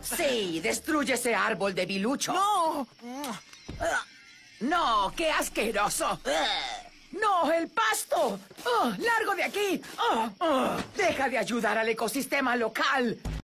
Sí, destruye ese árbol de bilucho. ¡No! No, qué asqueroso. No, el pasto. Oh, largo de aquí. Oh, oh, deja de ayudar al ecosistema local.